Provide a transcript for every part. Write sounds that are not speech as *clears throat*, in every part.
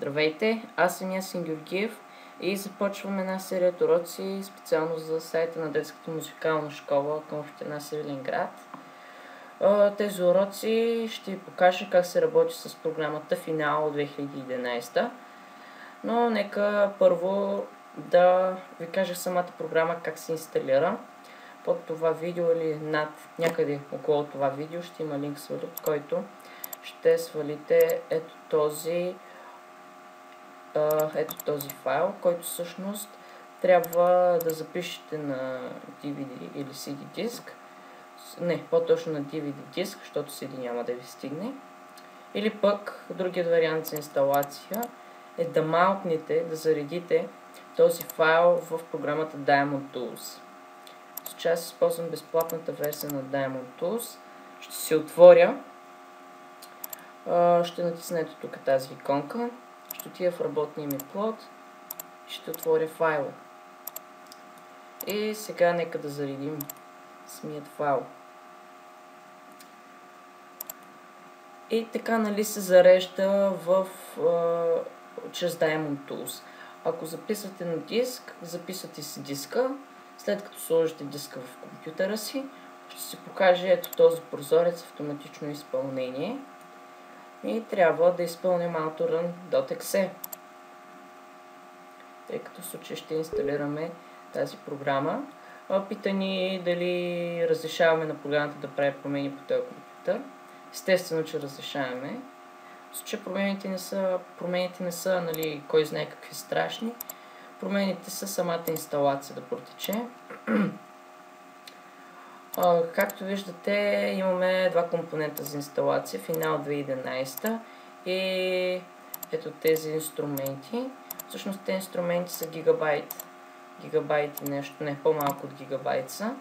Здравейте, аз съм Ясен Георгиев и започвам една серия от уроци специално за сайта на детската музикална школа към община Севилинград. Тези уроци ще ви покажа как се работи с програмата Финал от 2011. Но нека първо да ви кажа самата програма как се инсталира. Под това видео или над някъде около това видео ще има линк свален, който ще свалите ето този ето този файл, който всъщност трябва да запишете на DVD или CD диск. Не, по-точно на DVD диск, защото CD няма да ви стигне. Или пък, другият вариант за инсталация е да маунтните, да заредите този файл в програмата Diamond Tools. Сейчас използвам безплатната версия на Diamond Tools. Ще си отворя. Ще натиснете тук тази иконка ще отида в работния ми плод ще отворя файла. И сега нека да заредим самият файл. И така нали се зарежда в, а, чрез Diamond Tools. Ако записвате на диск, записвате си диска. След като сложите диска в компютъра си, ще се покаже ето този прозорец автоматично изпълнение и трябва да изпълним autorun.exe тъй като в случай ще инсталираме тази програма. Пита ни дали разрешаваме на програмата да прави промени по този компютър. Естествено, че разрешаваме. В случай промените не са, промените не са нали, кой знае какви страшни. Промените са самата инсталация да протече. *clears throat* Както виждате, имаме два компонента за инсталация, финал 2011 и ето тези инструменти. Всъщност тези инструменти са гигабайт. Гигабайт и нещо, не, по-малко от гигабайт са.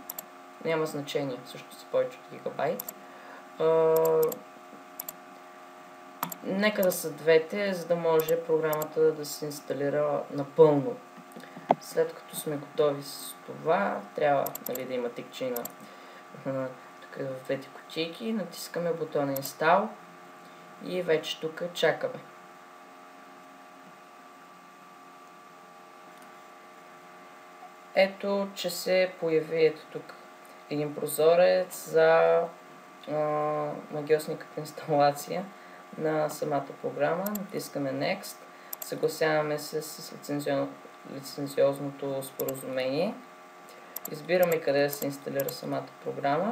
Няма значение, също са повече от гигабайт. нека да са двете, за да може програмата да се инсталира напълно. След като сме готови с това, трябва нали, да има тикчина тук в двете кутийки, натискаме бутона Install и вече тук чакаме. Ето, че се появи ето тук един прозорец за магиосниката инсталация на самата програма. Натискаме Next. Съгласяваме се с лицензиозното споразумение. Избираме къде да се инсталира самата програма.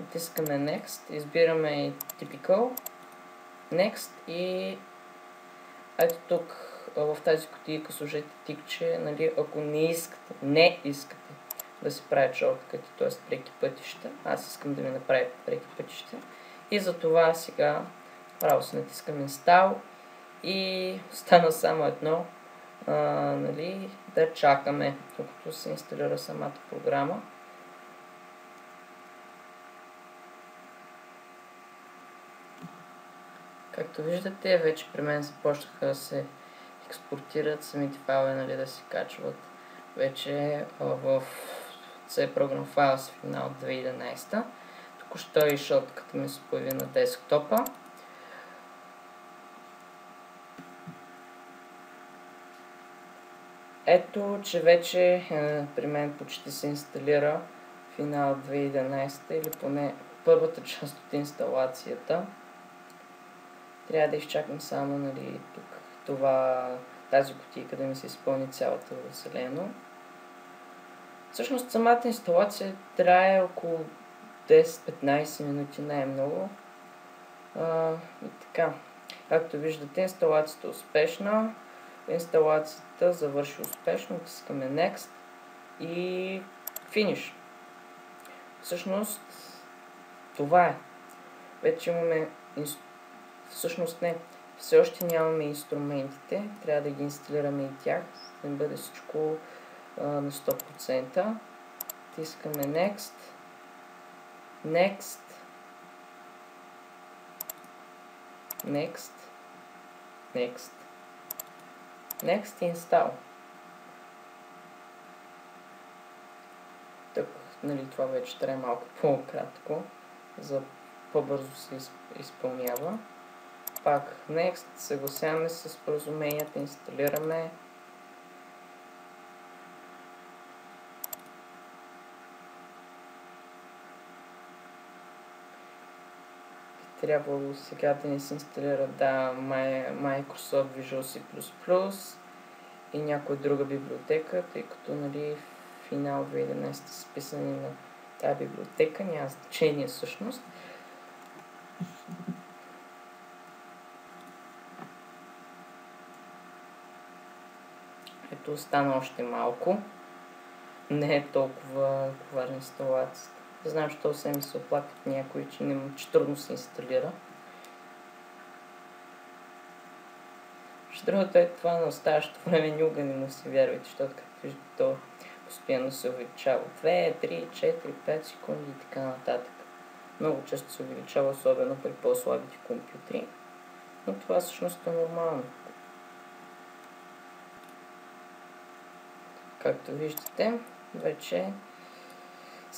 Натискаме Next. Избираме Typical. Next и ето тук в тази кутийка служете тикче, нали, ако не искате, не искате да се правят шорткъти, т.е. преки пътища. Аз искам да ми направя преки пътища. И за това сега право се натискам Install и стана само едно а, нали, да чакаме, докато се инсталира самата програма. Както виждате, вече при мен започнаха да се експортират самите файлове, нали, да се качват вече в C Program Files финал 2011. Току-що и шотката ми се появи на десктопа. Ето, че вече е, при мен почти се инсталира финал 2011 или поне първата част от инсталацията. Трябва да изчакам само нали, тук това, тази кутийка да ми се изпълни цялата вселено. Всъщност самата инсталация трае около 10-15 минути най-много. И така, както виждате, инсталацията е успешна. Инсталацията завърши успешно. Натискаме Next и Finish. Всъщност, това е. Вече имаме... Всъщност не. Все още нямаме инструментите. Трябва да ги инсталираме и тях, да не бъде всичко а, на 100%. Тискаме Next. Next. Next. Next. Next install. Так, нали, това вече трябва малко по-кратко, за по-бързо се изпълнява. пак Next, съгласяваме с споразуменията, инсталираме. Трябвало сега да ни се инсталира да, Microsoft Visual C++ и някоя друга библиотека, тъй като нали, финал 2011 са списани на тази библиотека, няма значение всъщност. Ето остана още малко. Не е толкова важна инсталацията. Знам, що се ми се оплакват някои, че, не, че трудно се инсталира. Другото е това на оставащото време никога не му се вярвайте, защото като виждате то постоянно се увеличава 2, 3, 4, 5 секунди и така нататък. Много често се увеличава, особено при по-слабите компютри. Но това всъщност е нормално. Както виждате, вече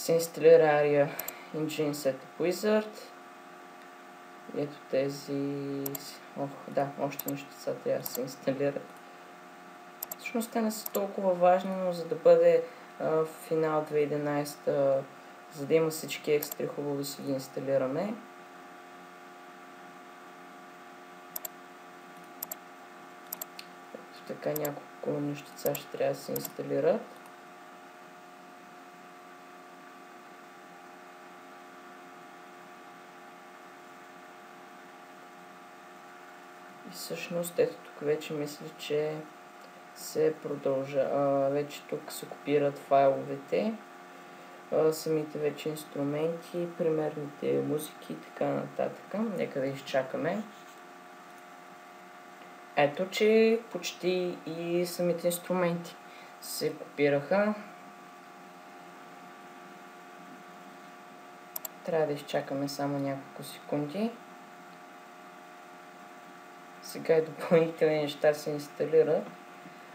се инсталира ARIA Engine Setup Wizard. Ето тези... Ох, да, още нещо сега трябва да се инсталират. Всъщност те не са толкова важни, но за да бъде а, финал 2011, за да има всички екстри, хубаво да си ги инсталираме. Ето така няколко нещица ще трябва да се инсталират. Всъщност, ето тук вече мисля, че се продължа. А, вече тук се копират файловете, а, самите вече инструменти, примерните музики и така нататък. Нека да изчакаме. Ето, че почти и самите инструменти се копираха. Трябва да изчакаме само няколко секунди. Сега и допълнителни неща се инсталират.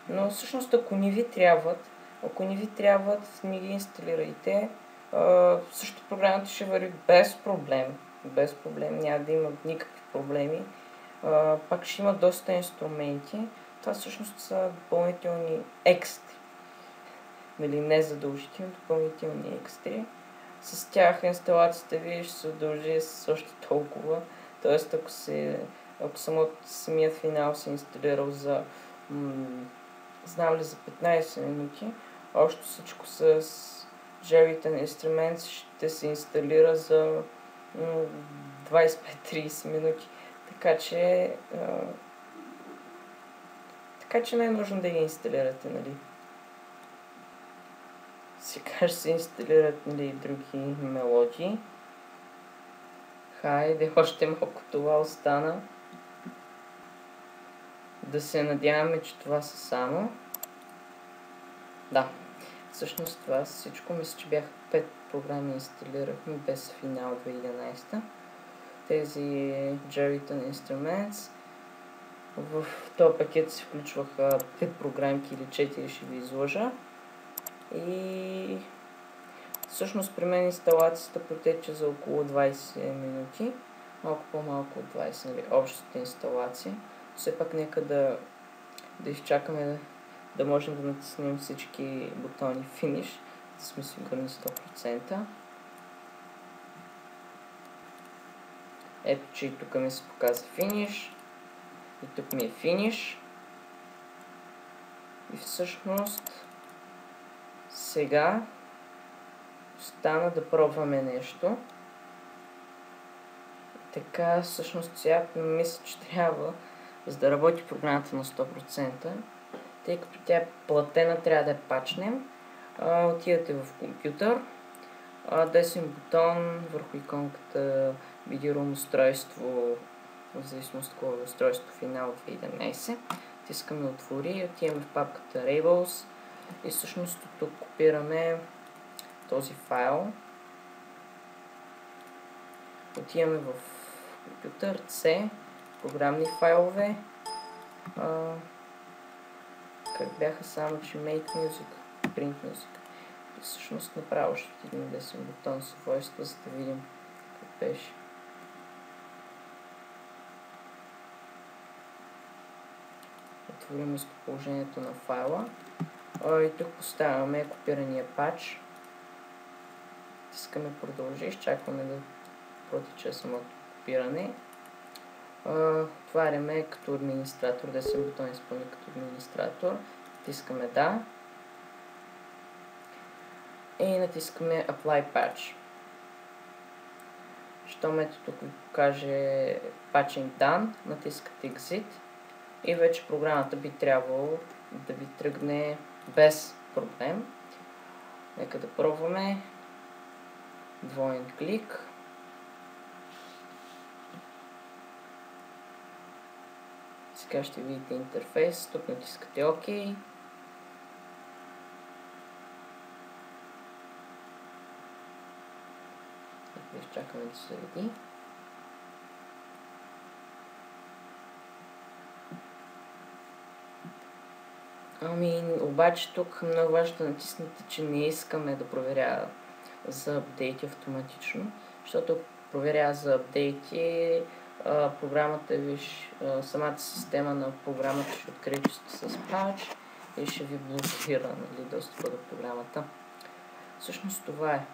Но всъщност ако не ви трябват, ако не ви трябват, не ги инсталирайте. А, също програмата ще върви без проблем. Без проблем, няма да има никакви проблеми. А, пак ще има доста инструменти. Това всъщност са допълнителни екстри. Нали, не задължителни, допълнителни екстри. С тях инсталацията ви ще се удължи с още толкова. Тоест, ако, се, ако само, самият финал се инсталирал за знам ли за 15 минути, още всичко с на инструмент ще се инсталира за 25-30 минути. Така че а, така че не е нужно да ги инсталирате, нали? Сега ще се инсталират нали, други мелодии. Хайде, още малко това остана. Да се надяваме, че това са само. Да. Всъщност това всичко. Мисля, че бяха 5 програми инсталирахме без финал 2011. Тези Jerryton Instruments. В този пакет се включваха 5 програмки или 4 ще ви изложа. И всъщност при мен инсталацията протече за около 20 минути. Малко по-малко от 20, нали, общата инсталация все пак нека да, да изчакаме да, можем да натиснем всички бутони Finish, да сме сигурни 100%. Ето, че и тук ми се показва Finish. И тук ми е Finish. И всъщност сега остана да пробваме нещо. Така, всъщност сега мисля, че трябва за да работи програмата на 100%, тъй като тя е платена, трябва да я пачнем. А, отивате в компютър, десен бутон върху иконката видеорум устройство, в зависимост от кое устройство финал 2011. Тискаме отвори и отиваме в папката Labels и всъщност тук копираме този файл. Отиваме в компютър C, програмни файлове. А, как бяха само, че Make Music, Print Music. И всъщност направо ще отидем десен бутон свойства, за да видим как беше. отворим местоположението на файла. И тук поставяме копирания пач. Искаме продължи, изчакваме да протича самото копиране. Отваряме като администратор, десен бутон изпълни като администратор. Натискаме да. И натискаме Apply Patch. Щом ето тук ви покаже Patching Done, натискате Exit и вече програмата би трябвало да ви тръгне без проблем. Нека да пробваме. Двоен клик. Сега ще видите интерфейс. Тук натискате ОК. Да изчакаме да се заведи. Ами, обаче тук много важно да натиснете, че не искаме да проверява за апдейти автоматично, защото проверява за апдейти програмата ви, самата система на програмата ще открие, с пач и ще ви блокира нали, достъпа до програмата. Всъщност това е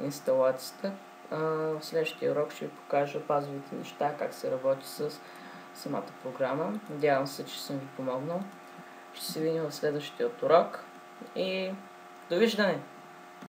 инсталацията. в следващия урок ще ви покажа базовите неща, как се работи с самата програма. Надявам се, че съм ви помогнал. Ще се видим в следващия урок и довиждане!